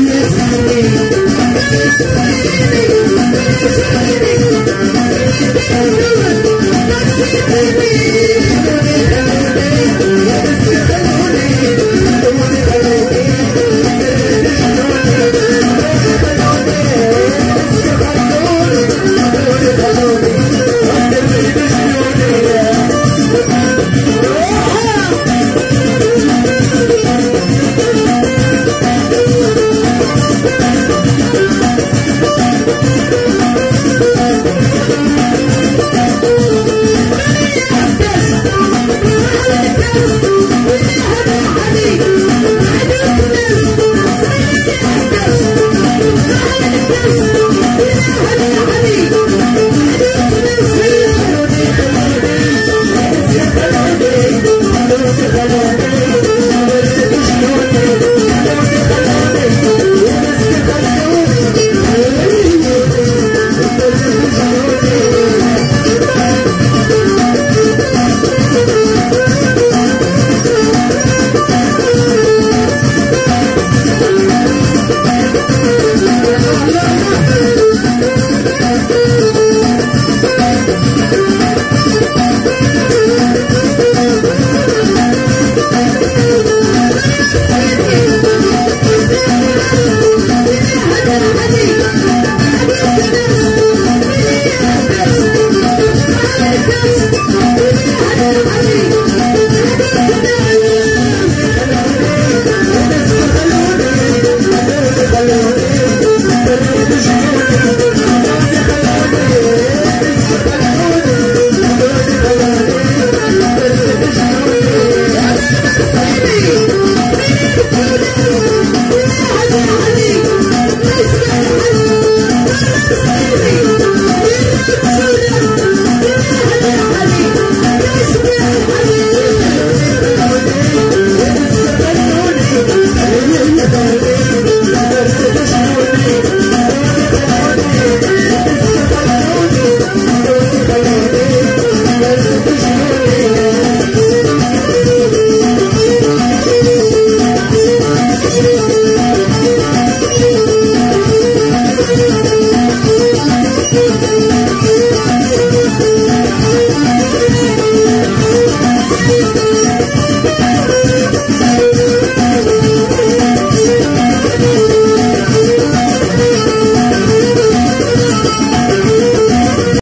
Yeah.